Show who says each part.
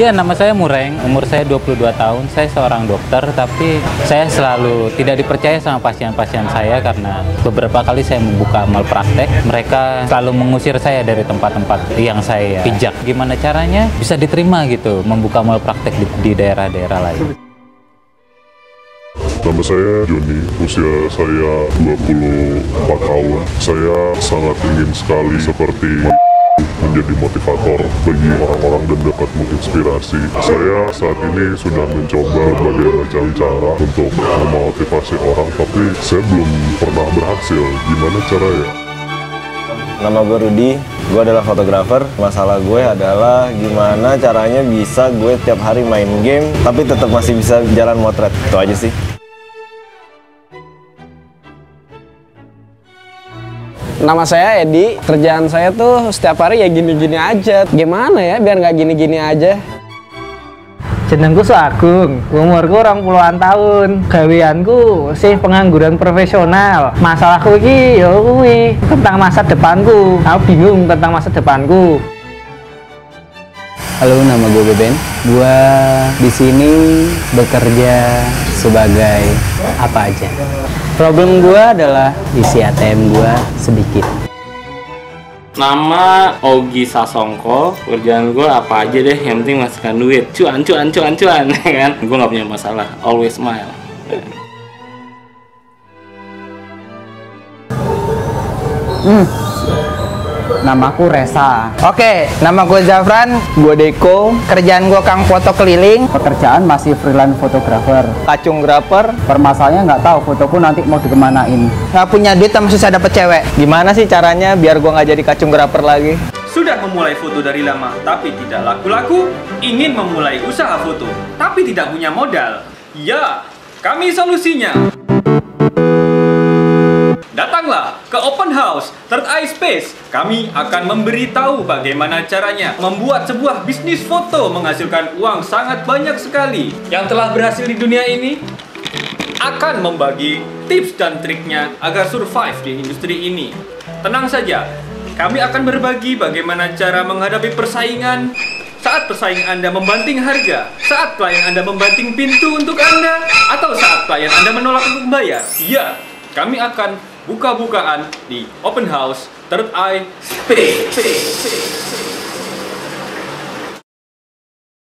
Speaker 1: Ya, nama saya Mureng, umur saya 22 tahun. Saya seorang dokter, tapi saya selalu tidak dipercaya sama pasien-pasien saya karena beberapa kali saya membuka malpraktek, mereka selalu mengusir saya dari tempat-tempat yang saya pijak. Gimana caranya bisa diterima gitu membuka malpraktek di, di daerah-daerah lain?
Speaker 2: Nama saya Joni, usia saya 24 tahun. Saya sangat ingin sekali seperti menjadi motivator bagi orang-orang dan dapat menginspirasi. Saya saat ini sudah mencoba berbagai macam cara untuk memotivasi orang, tapi saya belum pernah berhasil. Gimana caranya?
Speaker 3: Nama gue Rudi, gue adalah fotografer. Masalah gue adalah gimana caranya bisa gue tiap hari main game, tapi tetap masih bisa jalan motret. Itu aja sih.
Speaker 4: Nama saya Edi, kerjaan saya tuh setiap hari ya gini-gini aja. Gimana ya biar nggak gini-gini aja?
Speaker 5: Jenengku Suagung, umurku orang puluhan tahun. Gaweanku sih pengangguran profesional. Masalahku iki ya kuwi tentang masa depanku. Aku bingung tentang masa depanku.
Speaker 6: Halo, nama gue Beben. Gue di sini bekerja sebagai apa aja. Problem gue adalah isi ATM gue sedikit.
Speaker 7: Nama Ogi Sasongko, kerjaan gue apa aja deh, yang penting masukkan duit. Cuan, cuan, cuan, cuan, ya kan? Gue nggak punya masalah, always smile.
Speaker 5: Namaku Resa. Oke, nama gue Zafran, gue Deko. Kerjaan gue kang foto keliling.
Speaker 6: Pekerjaan masih freelance fotografer.
Speaker 5: Kacung graper.
Speaker 6: Permasalahannya nggak tahu fotoku nanti mau dikemanain.
Speaker 5: Nggak punya duit tapi susah dapet cewek. Gimana sih caranya biar gue nggak jadi kacung graper lagi?
Speaker 8: Sudah memulai foto dari lama tapi tidak laku-laku? Ingin memulai usaha foto tapi tidak punya modal? Ya, kami solusinya. Datanglah ke Open House Third Eye Space. Kami akan memberitahu bagaimana caranya membuat sebuah bisnis foto menghasilkan uang sangat banyak sekali. Yang telah berhasil di dunia ini akan membagi tips dan triknya agar survive di industri ini. Tenang saja, kami akan berbagi bagaimana cara menghadapi persaingan saat persaing Anda membanting harga, saat klien Anda membanting pintu untuk Anda, atau saat klien Anda menolak untuk membayar. Ya, kami akan buka-bukaan di Open House Third Eye Space.